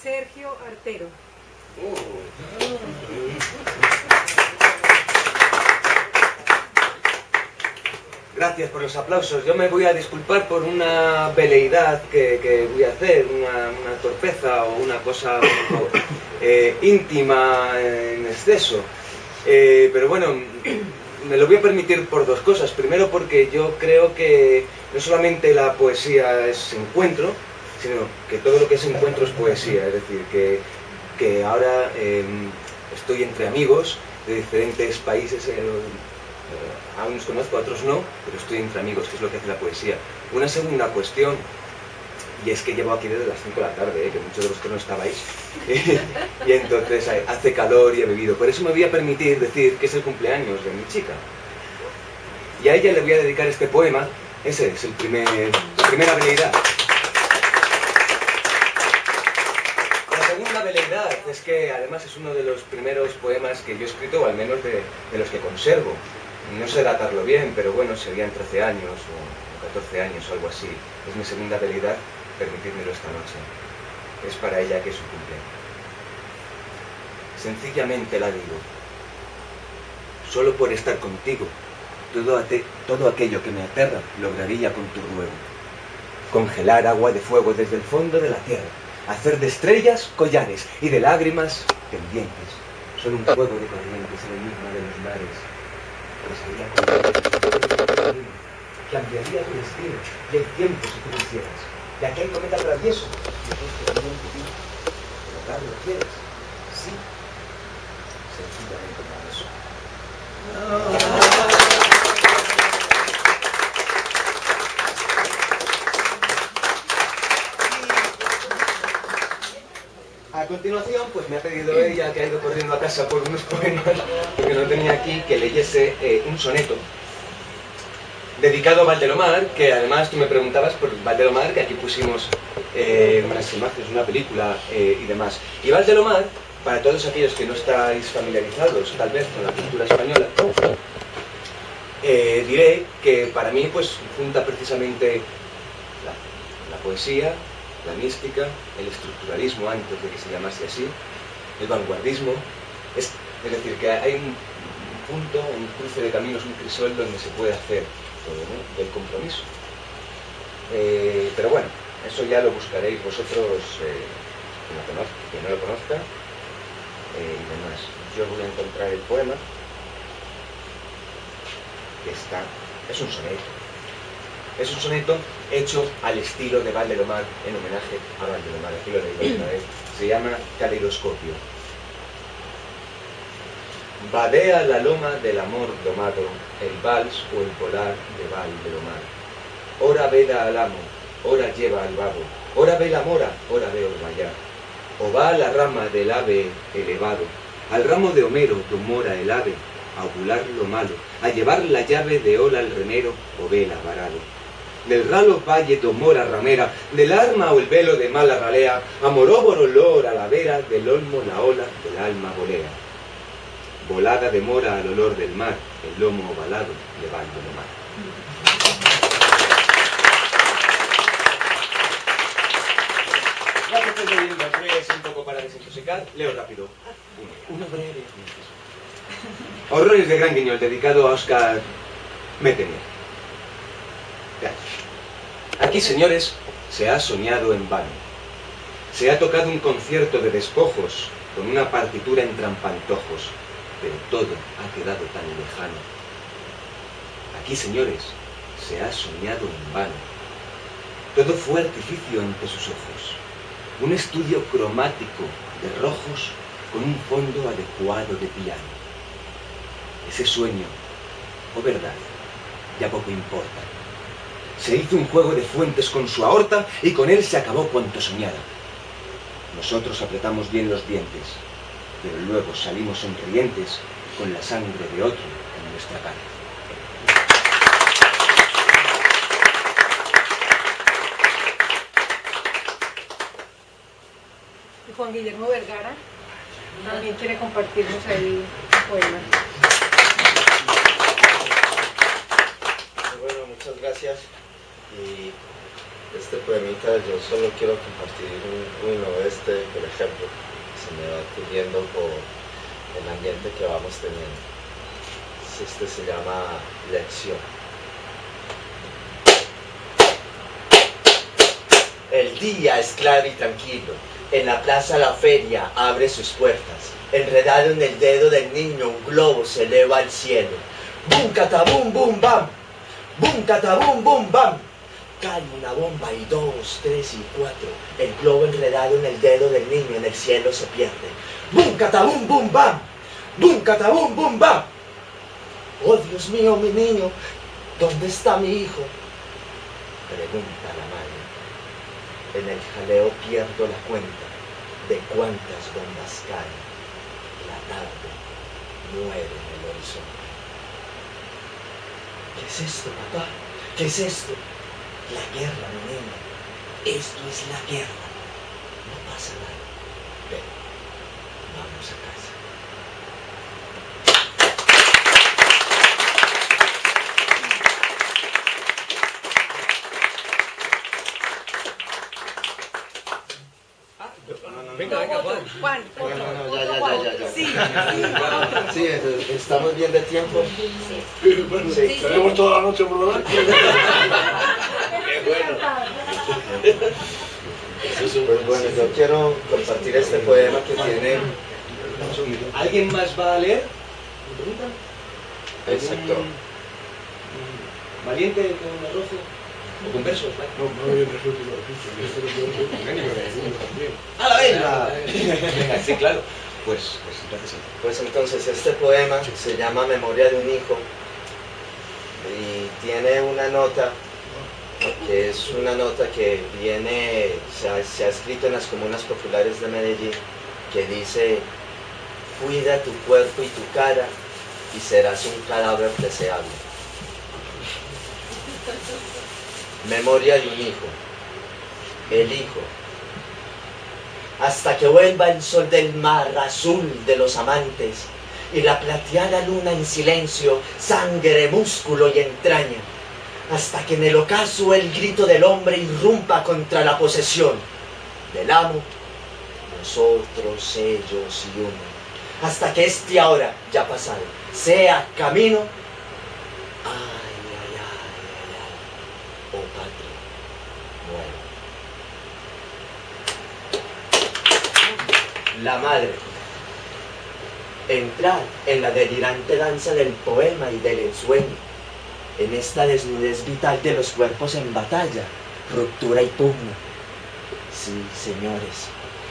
Sergio Artero. Gracias por los aplausos. Yo me voy a disculpar por una veleidad que, que voy a hacer, una, una torpeza o una cosa un poco, eh, íntima en exceso. Eh, pero bueno, me lo voy a permitir por dos cosas. Primero porque yo creo que no solamente la poesía es encuentro, sino que todo lo que es encuentro es poesía. Es decir, que, que ahora eh, estoy entre amigos de diferentes países. A unos conozco, a otros no, pero estoy entre amigos, que es lo que hace la poesía. Una segunda cuestión, y es que llevo aquí desde las 5 de la tarde, eh, que muchos de vosotros no estabais, y entonces eh, hace calor y he bebido. Por eso me voy a permitir decir que es el cumpleaños de mi chica. Y a ella le voy a dedicar este poema, ese es el primer, la primera veleidad. La segunda veleidad es que además es uno de los primeros poemas que yo he escrito, o al menos de los que conservo. No sé datarlo bien, pero bueno, serían 13 años o 14 años o algo así. Es mi segunda veleidad, permitidmelo esta noche. Es para ella que es su cumpleaños. Sencillamente la digo, solo por estar contigo, todo, todo aquello que me aterra lograría con tu ruego. Congelar agua de fuego desde el fondo de la tierra, hacer de estrellas collares y de lágrimas pendientes. Son un juego de corrientes en el mismo de los mares. Cambiaría tu destino y el tiempo si tú quisieras. Y aquí hay cometa travieso, y tu vida. Pero lo quieres. Sí. Sencillamente para eso. A continuación, pues me ha pedido ella, que ha ido corriendo a casa por unos poemas que no tenía aquí, que leyese eh, un soneto dedicado a Valdelomar, que además tú me preguntabas por Valdelomar, que aquí pusimos eh, unas imágenes, una película eh, y demás. Y Valdelomar, para todos aquellos que no estáis familiarizados tal vez con la cultura española, eh, diré que para mí pues junta precisamente la poesía, la mística, el estructuralismo antes de que se llamase así, el vanguardismo, es, es decir, que hay un, un punto, un cruce de caminos, un crisol donde se puede hacer todo, ¿no? del compromiso. Eh, pero bueno, eso ya lo buscaréis vosotros, eh, lo conozca, quien no lo conozca, eh, y demás. Yo voy a encontrar el poema, que está, es un soneto. Es un soneto hecho al estilo de Valdelomar, en homenaje a Valdelomar, aquí lo leído una vez. Se llama Caleidoscopio. Vadea la loma del amor domado, el vals o el polar de Valdelomar. Ora veda al amo, ora lleva al babo, ora ve la mora, ora ve orvallar. O va a la rama del ave elevado, al ramo de Homero mora el ave, a ovular lo malo, a llevar la llave de ola al remero o vela varado. Del ralo valle mora ramera, del arma o el velo de mala ralea, amoróboro olor a la vera, del olmo la ola del alma volea. Volada de mora al olor del mar, el lomo ovalado de Valdelomar. Ya que estoy leyendo tres un poco para desintoxicar, leo rápido. Uno breve. Horrores de Gran Guiñol, dedicado a Oscar Metenier. Aquí, señores, se ha soñado en vano. Se ha tocado un concierto de despojos con una partitura en trampantojos, pero todo ha quedado tan lejano. Aquí, señores, se ha soñado en vano. Todo fue artificio ante sus ojos. Un estudio cromático de rojos con un fondo adecuado de piano. Ese sueño, o verdad, ya poco importa. Se hizo un juego de fuentes con su aorta y con él se acabó cuanto soñara. Nosotros apretamos bien los dientes, pero luego salimos sonrientes con la sangre de otro en nuestra cara. Y Juan Guillermo Vergara también quiere compartirnos ahí un poema. Bueno, muchas gracias. Y este poemita yo solo quiero compartir un- uno, este, por ejemplo, se me va ocurriendo por el ambiente que vamos teniendo. Este se llama Lección. El día es claro y tranquilo. En la plaza la feria abre sus puertas. Enredado en el dedo del niño, un globo se eleva al cielo. ¡Bum, catabum, bum, bam! ¡Bum, catabum, bum, bam! Cae una bomba y dos, tres y cuatro. El globo enredado en el dedo del niño en el cielo se pierde. ¡Bum, catabum, bum, bam! ¡Bum, catabum, bum, bam! ¡Oh, Dios mío, mi niño! ¿Dónde está mi hijo? Pregunta la madre. En el jaleo pierdo la cuenta de cuántas bombas caen. La tarde muere en el horizonte. ¿Qué es esto, papá? ¿Qué es esto? La guerra, mi niño. Esto es la guerra. No pasa nada. Ven, vamos a casa. Venga, venga, Juan. Juan, No, no, no, ya, ya, Juan. ya, ya, ya. Sí, sí. Sí, es- estamos bien de tiempo. Bueno, Sí. tenemos toda la noche por delante. Pues bueno, yo quiero compartir este poema que tiene. ¿Alguien más va a leer? Exacto. ¿Valiente con arroz? ¿O con versos? vale. ¡A la venga! Venga, sí, claro. Pues, pues gracias. Pues entonces este poema se llama Memoria de un hijo y tiene una nota que es una nota que viene, se ha, se ha escrito en las comunas populares de Medellín, que dice, cuida tu cuerpo y tu cara y serás un cadáver deseable. Memoria de un hijo. El hijo. Hasta que vuelva el sol del mar azul de los amantes y la plateada luna en silencio, sangre, músculo y entraña. Hasta que en el ocaso el grito del hombre irrumpa contra la posesión del amo, nosotros, ellos y uno. Hasta que este ahora ya pasado sea camino. Ay, ay, ay, ay, ay. Oh patria, muere. La madre. Entrar en la delirante danza del poema y del ensueño. En esta desnudez vital de los cuerpos en batalla, ruptura y pugna. Sí, señores.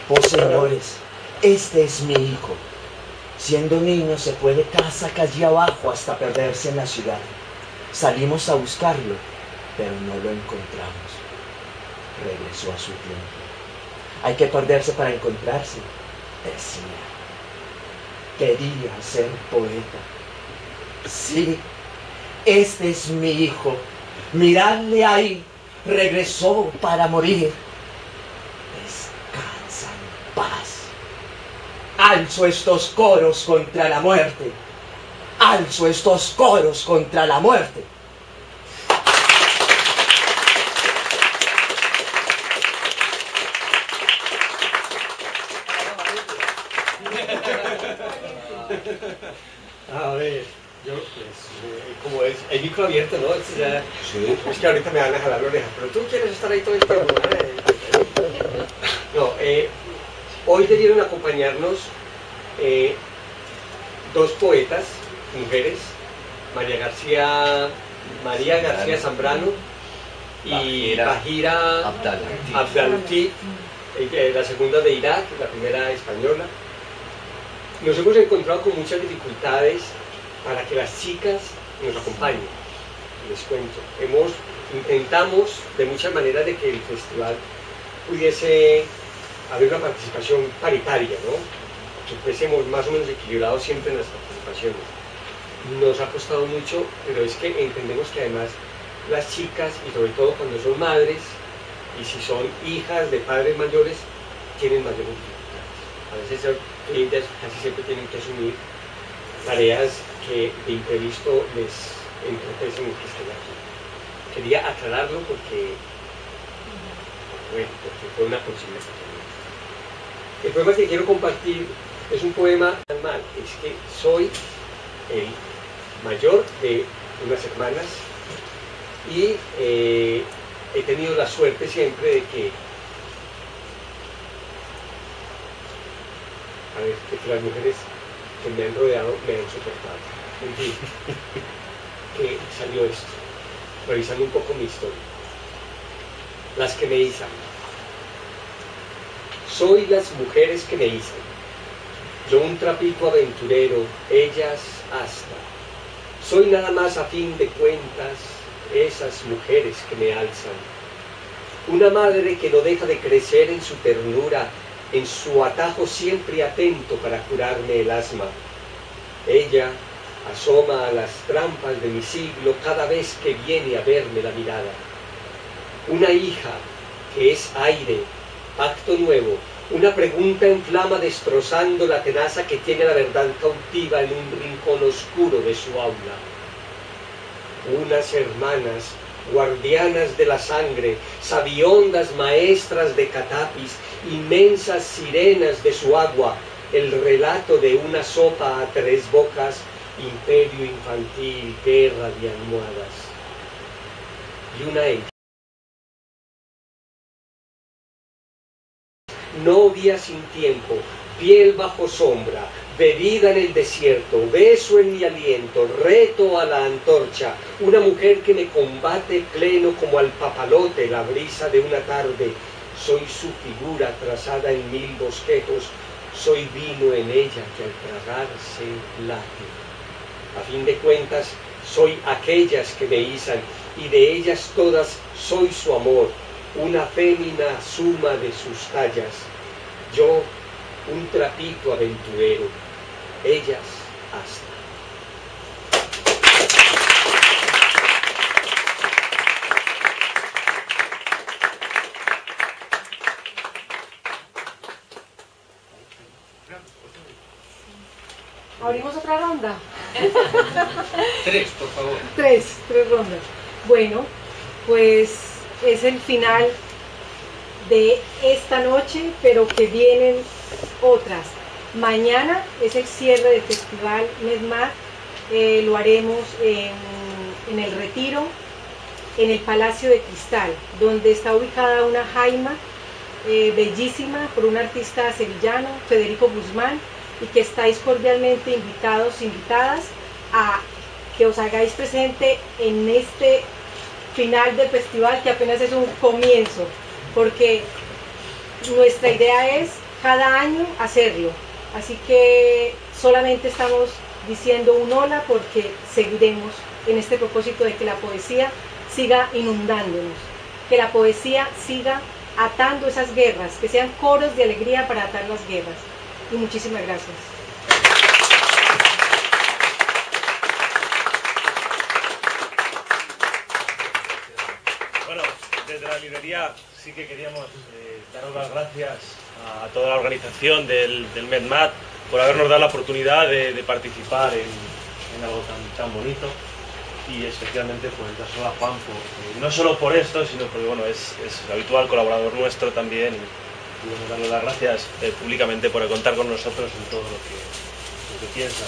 Oh, señores, este es mi hijo. Siendo niño se fue de casa calle abajo hasta perderse en la ciudad. Salimos a buscarlo, pero no lo encontramos. Regresó a su tiempo. Hay que perderse para encontrarse, decía. Quería ser poeta. Sí, este es mi hijo. Miradle ahí. Regresó para morir. Descansa en paz. Alzo estos coros contra la muerte. Alzo estos coros contra la muerte. A ver, yo, pues, eh, como es el micro abierto, ¿no? Es, ya- Sí. es que ahorita me van a jalar la oreja, pero tú quieres estar ahí todo el tiempo. No, eh, hoy debieron acompañarnos eh, dos poetas, mujeres, María García María García Zambrano y Bajira Abdalutif, eh, la segunda de Irak, la primera española. Nos hemos encontrado con muchas dificultades para que las chicas nos acompañen. Les cuento, hemos, intentamos de muchas maneras de que el festival pudiese haber una participación paritaria, ¿no? que fuésemos más o menos equilibrados siempre en las participaciones. Nos ha costado mucho, pero es que entendemos que además las chicas, y sobre todo cuando son madres, y si son hijas de padres mayores, tienen mayores dificultades. A veces casi siempre tienen que asumir tareas que de imprevisto les entorpecen que estén aquí. Quería aclararlo porque, bueno, porque fue una consigna El poema que quiero compartir es un poema normal, es que soy el mayor de unas hermanas y eh, he tenido la suerte siempre de que a ver, de que las mujeres que me han rodeado me han soportado. En fin, que salió esto, revisando un poco mi historia. Las que me izan. Soy las mujeres que me izan. Yo un trapito aventurero, ellas hasta. Soy nada más a fin de cuentas esas mujeres que me alzan. Una madre que no deja de crecer en su ternura, en su atajo siempre atento para curarme el asma. Ella asoma a las trampas de mi siglo cada vez que viene a verme la mirada. Una hija que es aire, pacto nuevo, una pregunta en flama destrozando la tenaza que tiene la verdad cautiva en un rincón oscuro de su aula. Unas hermanas guardianas de la sangre, sabiondas maestras de catapis, inmensas sirenas de su agua, el relato de una sopa a tres bocas, imperio infantil, guerra de almohadas. Y una hija. Novia sin tiempo, piel bajo sombra, bebida en el desierto, beso en mi aliento, reto a la antorcha, una mujer que me combate pleno como al papalote la brisa de una tarde, soy su figura trazada en mil bosquejos, soy vino en ella que al tragarse late. A fin de cuentas, soy aquellas que me izan, y de ellas todas soy su amor, una fémina suma de sus tallas. Yo, un trapito aventurero, ellas hasta. ¿Abrimos otra ronda? Tres, por favor. Tres, tres rondas. Bueno, pues es el final de esta noche, pero que vienen otras. Mañana es el cierre del festival MEDMAT, eh, lo haremos en, en, el Retiro, en el Palacio de Cristal, donde está ubicada una jaima eh, bellísima por un artista sevillano, Federico Guzmán, y que estáis cordialmente invitados, invitadas a que os hagáis presente en este final del festival que apenas es un comienzo, porque nuestra idea es cada año hacerlo. Así que solamente estamos diciendo un hola porque seguiremos en este propósito de que la poesía siga inundándonos, que la poesía siga atando esas guerras, que sean coros de alegría para atar las guerras. Y muchísimas gracias. Bueno, desde la librería sí que queríamos eh, daros las gracias a toda la organización del, del MedMat por habernos dado la oportunidad de, participar en, en, algo tan, tan bonito y especialmente pues dárselo a Juan no solo por esto sino porque bueno es, es habitual colaborador nuestro también darle las gracias eh, públicamente por contar con nosotros en todo lo que, lo que piensa.